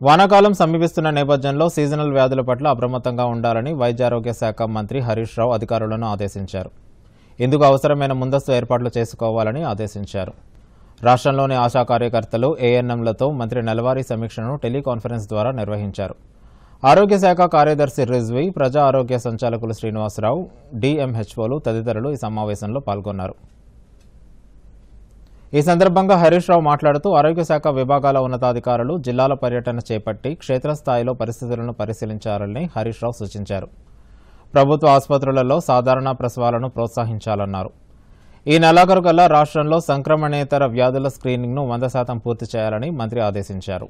వానాకాలం సమీపిస్తున్న నేపథ్యంలో సీజనల్ వ్యాధుల పట్ల అప్రమత్తంగా ఉండాలని వైద్యారోగ్య శాఖ మంత్రి హరీష్ రావు అధికారులను ఆదేశించారు. ఇందుకు అవసరమైన ముందస్తు ఏర్పాట్లు చేసుకోవాలని ఆదేశించారు. రాష్ట్రంలోని ఆశా కార్యకర్తలు ఏఎన్ఎంలతో మంత్రి నెలవారీ సమీక్షను టెలికాన్ఫరెన్స్ ద్వారా నిర్వహించారు. ఆరోగ్య శాఖ కార్యదర్శి రిజ్వీ ప్రజా ఆరోగ్య సంచాలకులు శ్రీనివాసరావు డిఎంహెచ్ఓలు తదితరులు ఈ సమావేశంలో పాల్గొన్నారు. ఈ సందర్భంగా హరీష్ రావు మాట్లాడుతూ ఆరోగ్య శాఖ విభాగాల ఉన్నతాధికారులు జిల్లాల పర్యటన చేపట్టి క్షేత్రస్థాయిలో పరిస్థితులను పరిశీలించాలని హరీష్ రావు సూచించారు. ప్రభుత్వ ఆసుపత్రులలో సాధారణ ప్రసవాలను ప్రోత్సహించాలన్నారు. ఈ నెలాఖరు కల్లా రాష్ట్రంలో సంక్రమణేతర వ్యాధుల స్క్రీనింగ్ను వంద శాతం పూర్తి చేయాలని మంత్రి ఆదేశించారు.